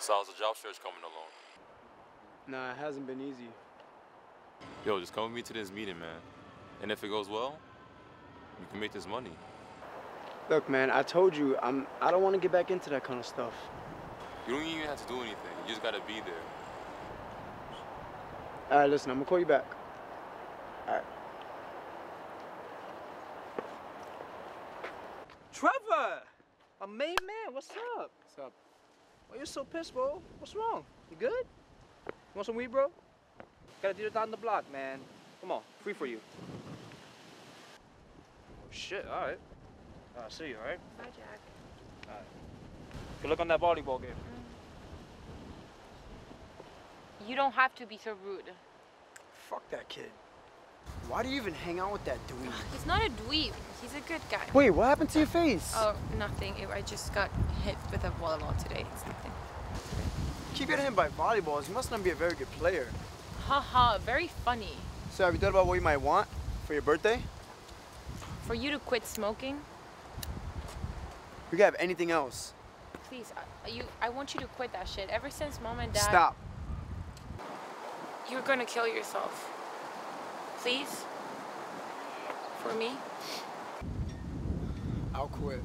So how's the job search coming along? Nah, it hasn't been easy. Yo, just come with me to this meeting, man. And if it goes well, you can make this money. Look, man, I told you, I'm. I don't want to get back into that kind of stuff. You don't even have to do anything. You just gotta be there. All right, listen, I'm gonna call you back. All right. Trevor! My main man, what's up? What's up? Oh, Why you so pissed, bro? What's wrong? You good? You want some weed, bro? Got a deal down the block, man. Come on, free for you. Oh, shit, alright. I'll see you, alright? Bye, Jack. Alright. Good luck on that volleyball game. Mm. You don't have to be so rude. Fuck that kid. Why do you even hang out with that dweeb? He's not a dweeb. He's a good guy. Wait, what happened to your face? Oh, nothing. I just got hit with a volleyball today. It's nothing. Keep getting hit by volleyballs. You must not be a very good player. Haha, very funny. So, have you thought about what you might want for your birthday? For you to quit smoking, We could have anything else. please, I, you, I want you to quit that shit. Ever since mom and dad. Stop. You're gonna kill yourself. Please? For me? I'll quit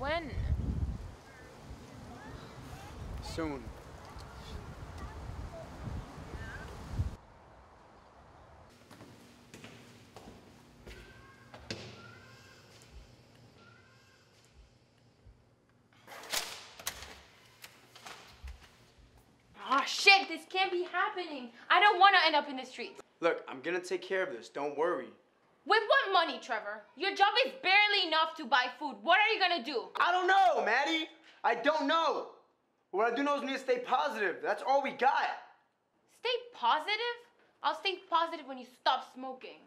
When? soon. Ah, shit, this can't be happening. I don't wanna end up in the streets. Look, I'm gonna take care of this. Don't worry. With what money, Trevor? Your job is barely enough to buy food. What are you gonna do? I don't know, Maddie. I don't know. What I do know is we need to stay positive. That's all we got. Stay positive? I'll stay positive when you stop smoking.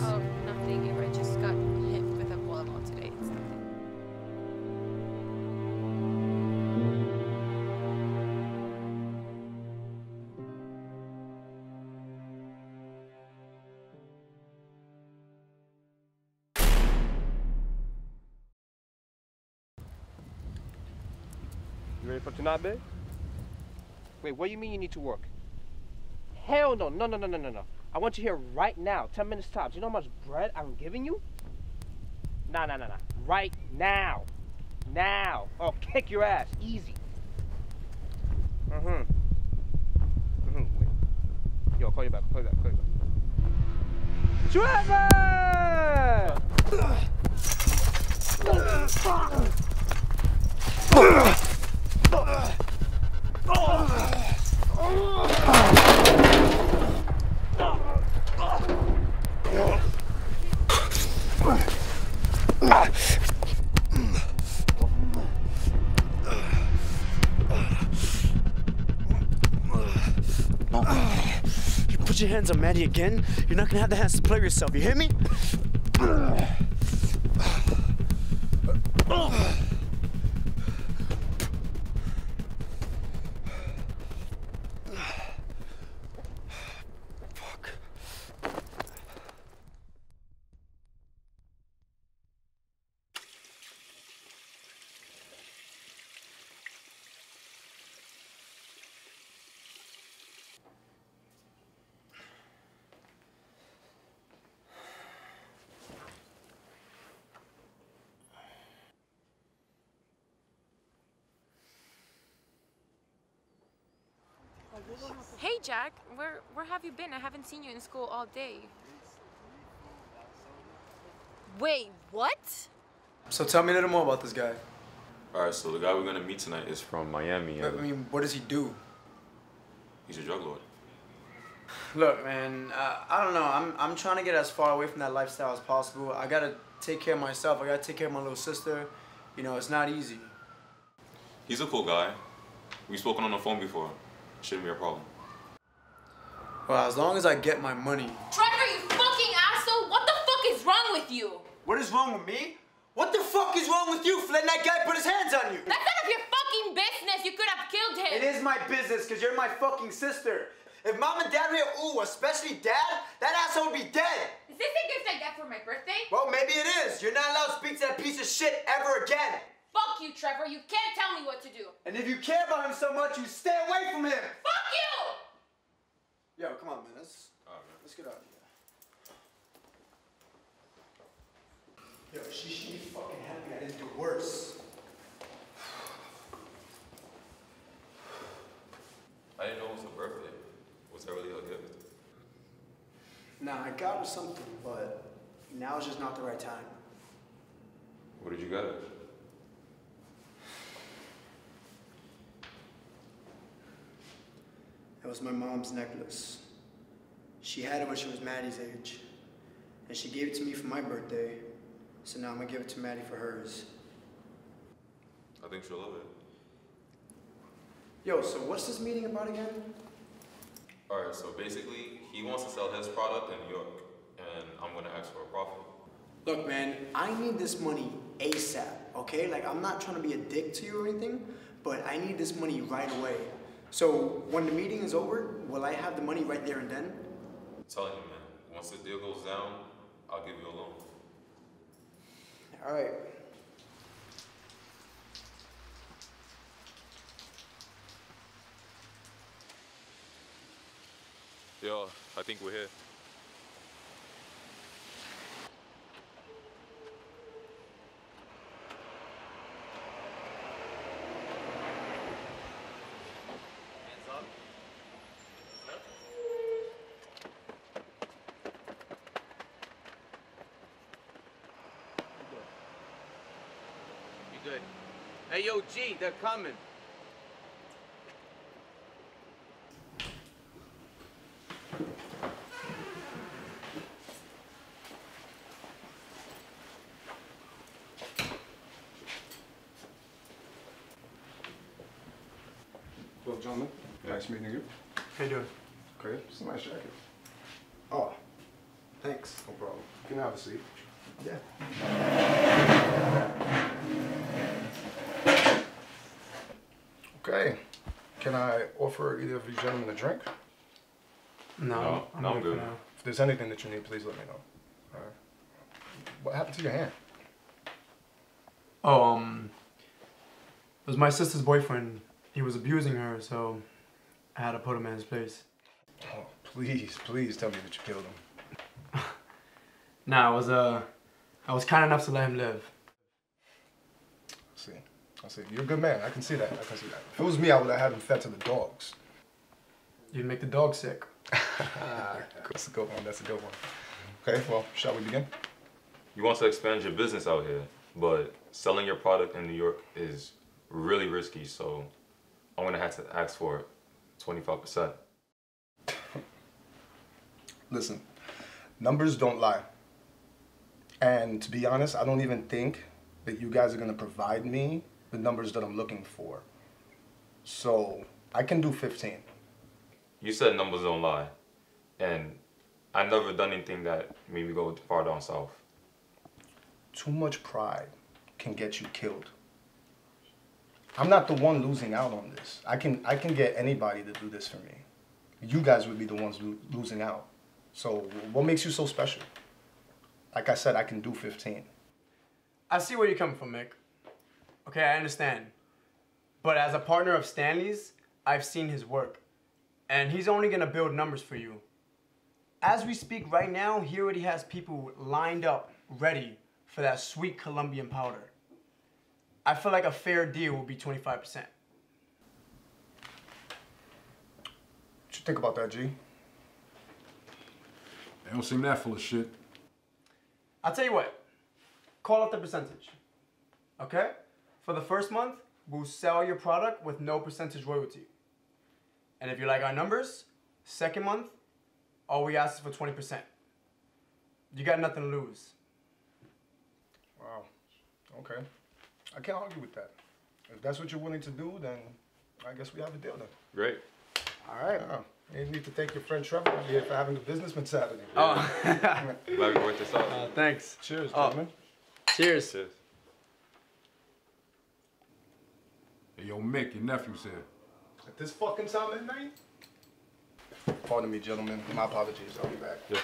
Oh, nothing. I just got hit with a volleyball today. It's nothing. You ready for tonight, babe? Wait, what do you mean you need to work? Hell no, no, no, no, no, no, no. I want you here right now, 10 minutes tops. You know how much bread I'm giving you? Nah, nah, nah, nah. Right now. Now. Oh, kick your ass. Easy. Mm-hmm. Mm-hmm. Wait. Yo, I'll call you back. I'll call you back. I'll call you back. Trevor! You hands on Maddie again, you're not gonna have the hands to play yourself. You hear me? Hey, Jack. Where where have you been? I haven't seen you in school all day. Wait, what? So tell me a little more about this guy. All right, so the guy we're gonna meet tonight is from Miami, I mean, what does he do? he's a drug lord. Look, man, uh, I don't know. I'm, I'm trying to get as far away from that lifestyle as possible. I gotta take care of myself. I gotta take care of my little sister. You know, it's not easy. He's a cool guy. We've spoken on the phone before. Shouldn't be a problem. Well, as long as I get my money. Trevor, you fucking asshole! What the fuck is wrong with you? What is wrong with me? What the fuck is wrong with you for letting that guy put his hands on you? That's none of your fucking business. You could have killed him. It is my business because you're my fucking sister. If mom and dad were here, ooh, especially dad, that asshole would be dead. Is this a gift I get for my birthday? Well, maybe it is. You're not allowed to speak to that piece of shit ever again. Fuck you, Trevor. You can't tell me what to do. And if you care about him so much, you stay away from him. Fuck you! Yo, come on, man. Let's, let's get out of here. Yo, she should be fucking happy I didn't do worse. I didn't know it was her birthday. Was that really a gift? Nah, I got her something, but now is just not the right time. What did you get her? Was my mom's necklace. She had it when she was Maddie's age. And she gave it to me for my birthday. So now I'm gonna give it to Maddie for hers. I think she'll love it. Yo, so what's this meeting about again? All right, so basically, he wants to sell his product in New York, and I'm gonna ask for a profit. Look, man, I need this money ASAP, okay? Like, I'm not trying to be a dick to you or anything, but I need this money right away. So, when the meeting is over, will I have the money right there and then? I'm telling you, man. Once the deal goes down, I'll give you a loan. All right. Yo, I think we're here. You good? Hey, yo, G, they're coming. Well, gentlemen, nice meeting you. How you doing? Okay, it's a nice jacket. Oh, thanks. No problem. You can have a seat. Yeah. Okay. Can I offer either of you gentlemen a drink? No, no, I'm good. If there's anything that you need, please let me know. All right. What happened to your hand? Oh, um, it was my sister's boyfriend. He was abusing her, so I had to put him in his place. Oh, please, please tell me that you killed him. Nah, I was uh, I was kind enough to let him live. I see. You're a good man. I can see that. I can see that. If it was me, I would have had him fed to the dogs. You'd make the dog sick. That's a good one. That's a good one. Okay, well, shall we begin? You want to expand your business out here, but selling your product in New York is really risky, so I'm gonna have to ask for 25%. Listen, numbers don't lie. And to be honest, I don't even think that you guys are gonna provide me the numbers that I'm looking for. So I can do 15. You said numbers don't lie, and I've never done anything that made me go far down south. Too much pride can get you killed. I'm not the one losing out on this. I can I can get anybody to do this for me. You guys would be the ones lo- losing out. So what makes you so special? Like I said, I can do 15. I see where you're coming from, Mik. Okay, I understand. But as a partner of Stanley's, I've seen his work. And he's only gonna build numbers for you. As we speak right now, he already has people lined up, ready for that sweet Colombian powder. I feel like a fair deal will be 25%. What you think about that, G? They don't seem that full of shit. I'll tell you what. Call up the percentage. Okay? For the first month, we'll sell your product with no percentage royalty. And if you like our numbers, second month, all we ask is for 20%. You got nothing to lose. Wow. Okay. I can't argue with that. If that's what you're willing to do, then I guess we have a deal then. Great. All right. Uh, you need to thank your friend Trevor here for having the business mentality. Oh, Glad we worked this out. uh, thanks. Cheers, Oh. gentlemen. Cheers. Cheers. Hey, yo, Mik, your nephew's here. At this fucking time at night? Pardon me, gentlemen. My apologies. I'll be back. Yeah.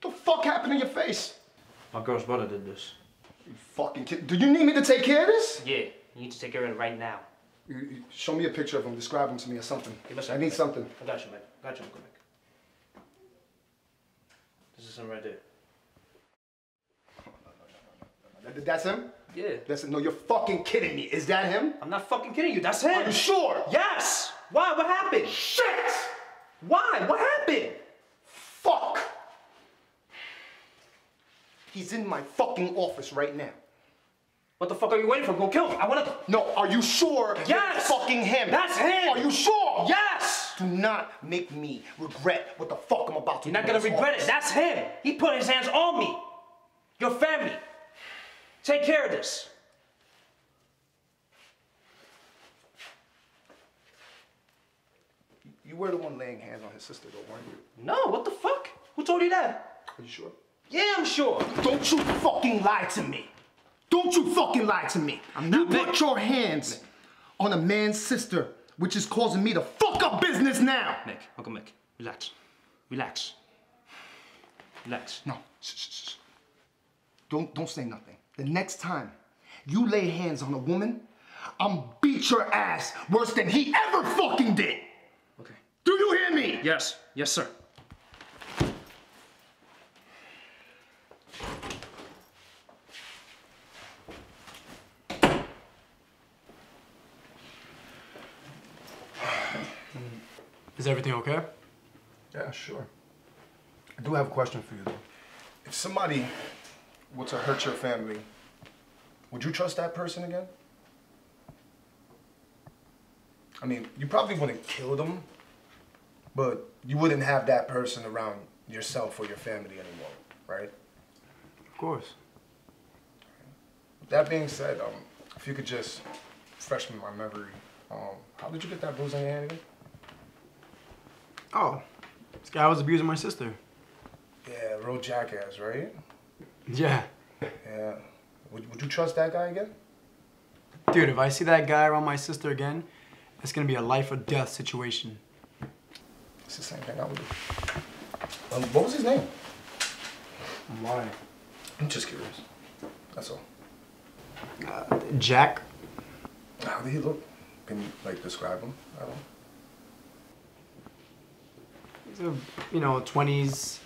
What the fuck happened to your face? My girl's brother did this. You fucking kid. Do you need me to take care of this? Yeah, you need to take care of it right now. You- you- Show me a picture of him. Describe him to me or something. Give us I a- need something. I got you, man. I got you, Uncle Mik. This is him right there. That's him? Yeah. That's no. You're fucking kidding me. Is that him? I'm not fucking kidding you. That's him. Are you sure? Yes. Why? What happened? Shit! Why? What happened? Fuck! He's in my fucking office right now. What the fuck are you waiting for? Go kill him. I wanna. No, are you sure? Yes! That's fucking him. That's him! Are you sure? Yes. Do not make me regret what the fuck I'm about to You're do. not gonna regret office. it. That's him. He put his hands on me. Your family. Take care of this. You were the one laying hands on his sister, though, weren't you? No. What the fuck? Who told you that? Are you sure? Yeah, I'm sure. Don't you fucking lie to me. Don't you fucking lie to me. I'm not You put your hands on a man's sister, which is causing me to fuck up business now. Mik, Uncle Mik, relax. Relax. Relax. No. Shh, shh, shh. Don't don't say nothing. The next time you lay hands on a woman, I'm beat your ass worse than he ever fucking did. Okay. Do you hear me? Yes. Yes, sir. Is everything okay? Yeah, sure. I do have a question for you though. If somebody were to hurt your family, would you trust that person again? I mean, you probably wouldn't kill them, but you wouldn't have that person around yourself or your family anymore, right? Of course. That being said, um, if you could just refresh my memory, um, how did you get that bruise on your hand again? Oh, this guy was abusing my sister. Yeah, real jackass, right? Yeah. Yeah. Would, would you trust that guy again? Dude, if I see that guy around my sister again, it's gonna be a life or death situation. It's the same thing I would do. Um, what was his name? Why? I'm just curious. That's all. Uh, Jack? How did he look? Can you like describe him? I don't know. He's a, you know, 20s,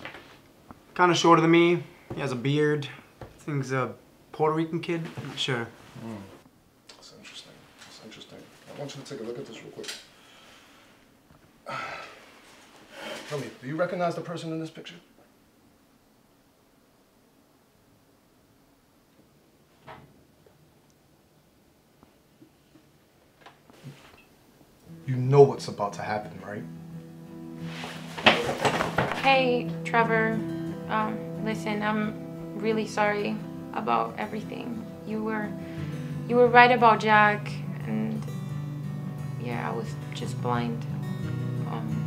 kind of shorter than me. He has a beard. I think he's a Puerto Rican kid. I'm not sure. That's interesting. That's interesting. I want you to take a look at this real quick. Tell me, do you recognize the person in this picture? You know what's about to happen, right? Hey, Trevor. Um, listen, I'm really sorry about everything. You were, you were right about Jack, and yeah, I was just blind. Um,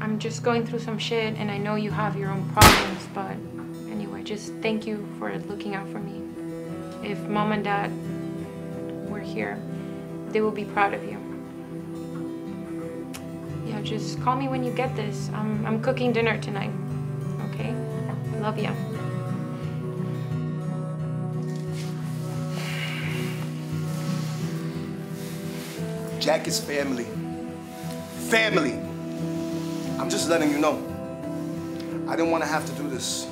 I'm just going through some shit, and I know you have your own problems, but anyway, just thank you for looking out for me. If mom and dad were here, they will be proud of you. Yeah, just call me when you get this. I'm, I'm cooking dinner tonight. Love ya. Jack is family. Family. I'm just letting you know. I didn't want to have to do this.